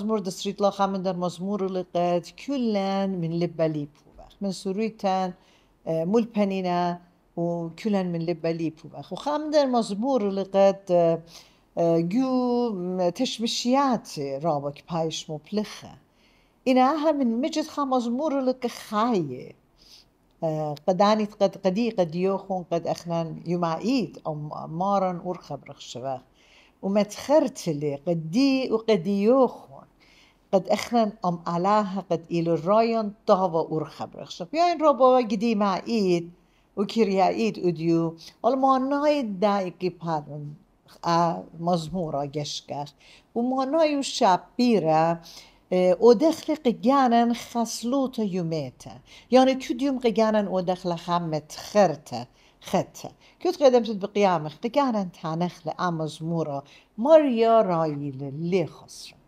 مزمور دستريت لا خامن در مزمور لقد كلن من لبا ليبوبخ من سرويتان مول بنينا وكلن من لبا ليبوبخ وخامن در مزمور لقد جو تشمشيات رابك بايش مبلخة إنها من مجد خا مزمور لك خاية قداني قد قدي قد يوخون قد أخنان يمعيد أو مارن أرخب رخشباخ ومتخرت لي قدي وقد يوخون قد اخرن ام علاه قد ایل رایان داوا اور خبرخش. بیاین را با گدی معید و کریعید ادیو المانای دایقی پرن مزمورا گشکش. و مانای و شبیره ودخل قجانا خسلوت یعنی يعني دیوم قیانن او دخل خمت خرتا ختا كد قدمت بقيامك قیانن تانخل أمزمورة ماریا رايل لی خسرم